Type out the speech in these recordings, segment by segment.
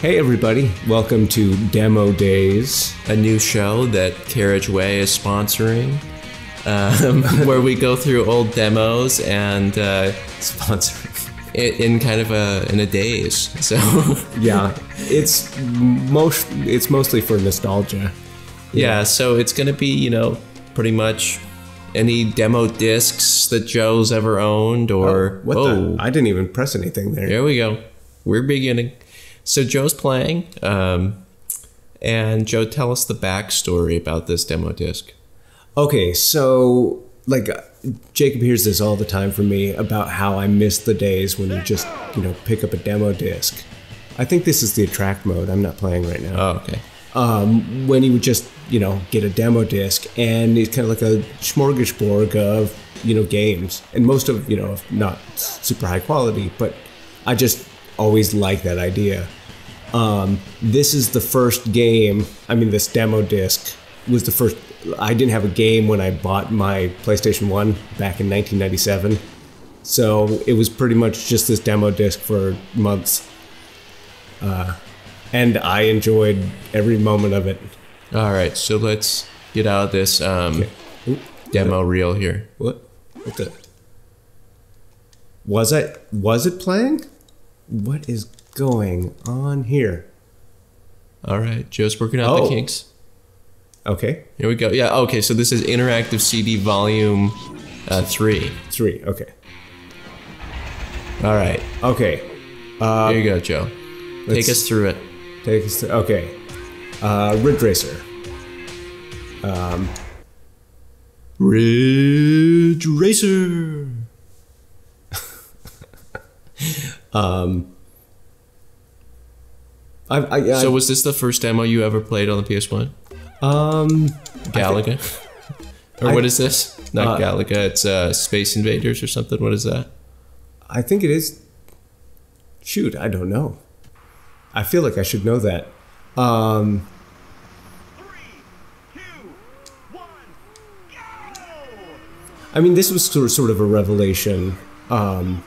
Hey, everybody. Welcome to Demo Daze. a new show that Carriage Way is sponsoring, um, where we go through old demos and uh, Sponsored. in, in kind of a in a daze. So Yeah, it's most it's mostly for nostalgia. yeah, so it's gonna be you know pretty much any demo discs that Joe's ever owned or What oh the? I didn't even press anything there. there we go, we're beginning. So Joe's playing, um, and Joe, tell us the backstory about this demo disc. Okay, so like Jacob hears this all the time from me about how I miss the days when you just you know pick up a demo disc. I think this is the attract mode. I'm not playing right now. Oh, okay. Um, when he would just you know get a demo disc and it's kind of like a smorgasbord of you know games and most of you know not super high quality but i just always like that idea. Um, this is the first game i mean this demo disc was the first i didn't have a game when i bought my playstation 1 back in 1997 so it was pretty much just this demo disc for months. Uh, and i enjoyed every moment of it All right, so let's get out of this um, Ooh, demo reel here. What? What the? Was I? Was it playing? What is going on here? All right, Joe's working out Oh. the kinks. Okay, Here we go. Yeah, okay, so this is Interactive CD Volume uh, 3. three. Okay, All right, okay. Uh, here you go, Joe. Take us through it. Okay. Uh, Ridge Racer. Um, Ridge Racer. I, I, I So was this the first demo you ever played on the PS1? um Galaga? or what is this? Not Uh, Galaga, it's uh, Space Invaders or something. What is that? I think it is. Shoot, I don't know. I feel like I should know that. Um, I mean, this was sort of, a revelation. Um,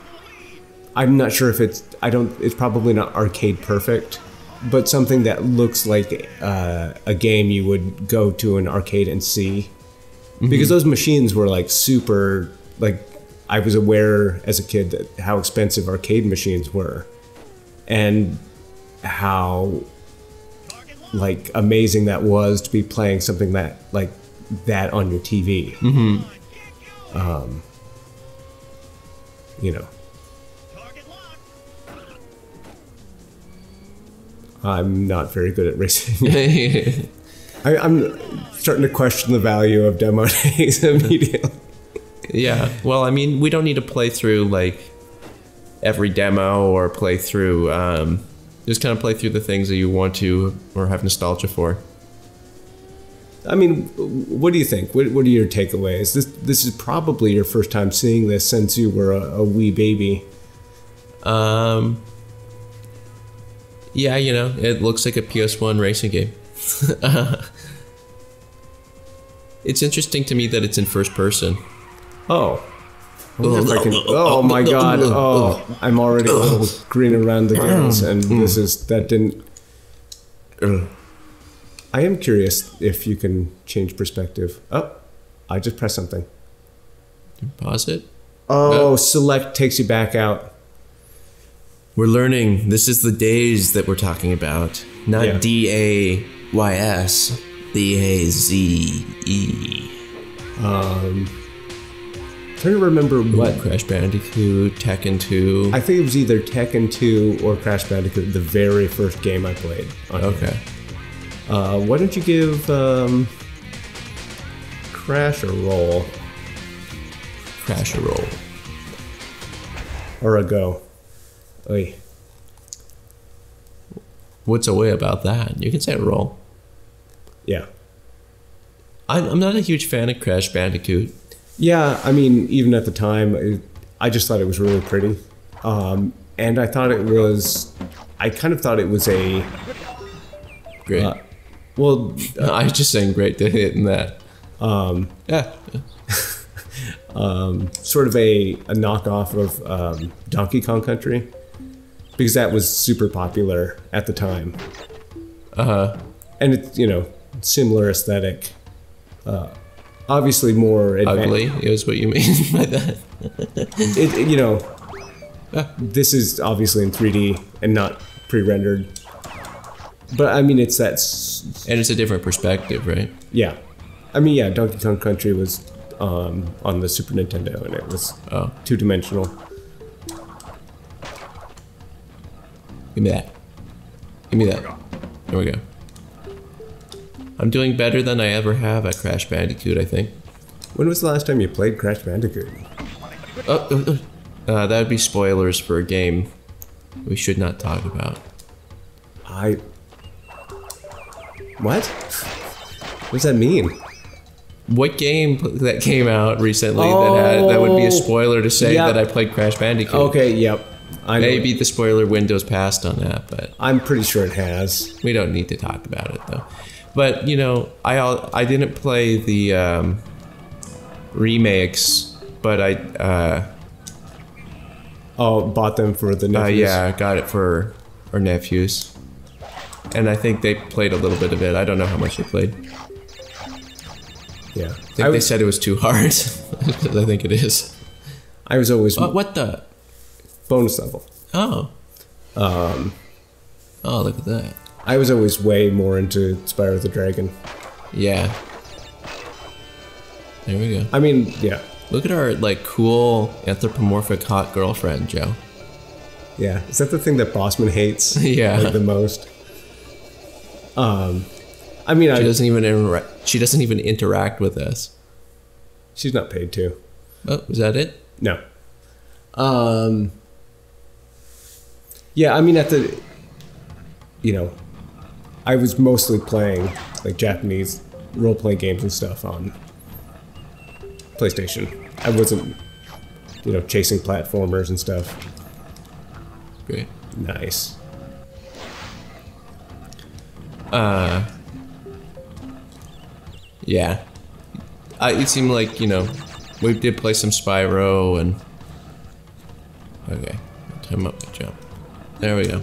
I'm not sure if it's. I don't. It's probably not arcade perfect, but something that looks like uh, a game you would go to an arcade and see, because those machines were like super. Like I was aware as a kid that how expensive arcade machines were, and how like amazing that was to be playing something that like that on your TV. Mm-hmm. Um, you know, I'm not very good at racing. I, I'm starting to question the value of demo days immediately. yeah, well, I mean, we don't need to play through like every demo or play through. Um, just kind of play through the things that you want to or have nostalgia for. I mean, what do you think? What, what are your takeaways? This this is probably your first time seeing this since you were a, a wee baby. Um, yeah, you know, it looks like a PS1 racing game. it's interesting to me that it's in first person. Oh. Can- oh my god. Oh, I'm already green around the gills, and this is that didn't. I am curious if you can change perspective. Oh, I just pressed something. Pause it. Oh, select takes you back out. We're learning. This is the days that we're talking about, not Yeah. D A Y S, D A Z E. Um, trying to remember what. Crash Bandicoot, Tekken 2. I think it was either Tekken 2 or Crash Bandicoot, the very first game I played. Okay. Uh, why don't you give um, Crash a roll Crash a roll. or a go? Oy. What's a way about that? You can say a roll. Yeah. I'm, I'm not a huge fan of Crash Bandicoot. Yeah, I mean, even at the time, it, I just thought it was really pretty. Um, and I thought it was, I kind of thought it was a, Great. uh, well, I was just saying great to hit in that. Um, Yeah. sort of a, a knockoff of um, Donkey Kong Country because that was super popular at the time. Uh huh. And it's, you know, similar aesthetic. Uh, obviously more advanced. Ugly is what you mean by that. It, it- you know, this is obviously in 3D and not pre-rendered. But I mean, it's that, s- And it's a different perspective, right? yeah. I mean, yeah, Donkey Kong Country was um, on the Super Nintendo and it was two-dimensional. give me that. Give me that. There we go. I'm doing better than I ever have at Crash Bandicoot, I think. When was the last time you played Crash Bandicoot? Oh, oh, oh. Uh, uh, uh, uh that would be spoilers for a game we should not talk about. I. What? What does that mean? What game that came out recently that had that would be Oh, a spoiler to say yeah. that I played Crash Bandicoot? Okay, yep. I. Maybe the spoiler window's passed on that, but I'm pretty sure it has. we don't need to talk about it though. But you know, I I didn't play the um, remakes, but I uh, Oh, bought them for the uh, nephews. yeah I got it for our nephews, and I think they played a little bit of it. I don't know how much they played. yeah. I think I they was, said it was too hard. I think it is. I was always What, what the? bonus level. Oh. Um. Oh, look at that. I was always way more into Spyro the Dragon. Yeah. There we go. I mean, yeah, Look at our like cool anthropomorphic hot girlfriend, Joe. yeah. Is that the thing that Bossman hates? Yeah. like the most. Um, I mean, She I, doesn't even interact. She doesn't even interact with us. she's not paid to. Oh, is that it? No. Um. Yeah, I mean, at the, you know, I was mostly playing like Japanese role playing games and stuff on PlayStation. I wasn't, you know, chasing platformers and stuff. Great. Nice. Uh. Yeah. I, it seemed like you know, we did play some Spyro and. Okay, time up my jump. There we go.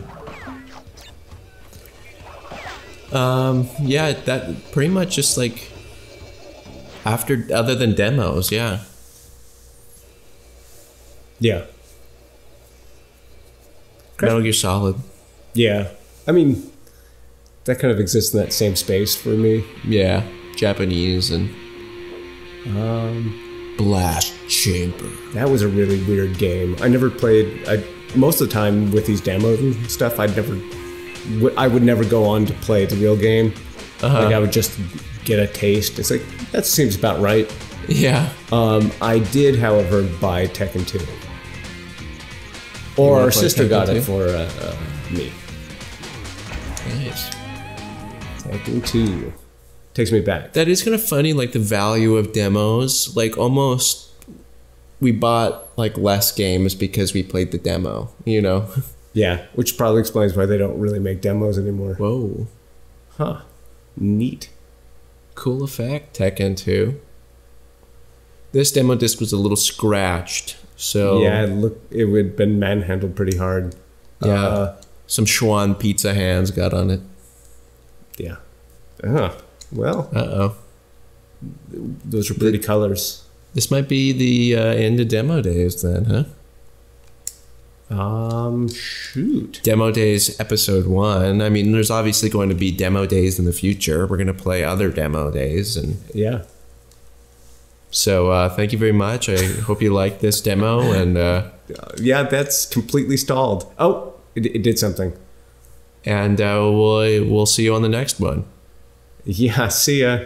Um. Yeah. That pretty much just like. After other than demos, yeah. Yeah. Metal Gear Solid. Yeah. I mean, that kind of exists in that same space for me. Yeah, Japanese and Um, Blast Chamber. that was a really weird game. I never played. I most of the time with these demos and stuff, I'd never. W- I would never go on to play the real game. Uh-huh. Like I would just get a taste. It's like that seems about right. Yeah. Um, I did, however, buy Tekken 2. Or our sister Tekken got 2? it for uh, uh, me. Nice. Tekken 2 takes me back. That is kind of funny, like the value of demos. Like almost, we bought like less games because we played the demo. You know. Yeah, which probably explains why they don't really make demos anymore. Whoa. Huh. Neat. Cool effect. Tekken 2. This demo disc was a little scratched, so Yeah, it look it would have been manhandled pretty hard. Yeah. Uh, some Schwan pizza hands got on it. yeah. Uh, well, Uh oh. those are pretty colors. This might be the uh, end of demo days then, huh? Um, shoot. Demo Daze episode one. I mean, there's obviously going to be demo days in the future. We're going to play other demo days. And Yeah. so uh, thank you very much. I hope you like this demo. And, uh, Uh, yeah, that's completely stalled. Oh, it, it did something. and uh, we'll, we'll see you on the next one. Yeah, see ya.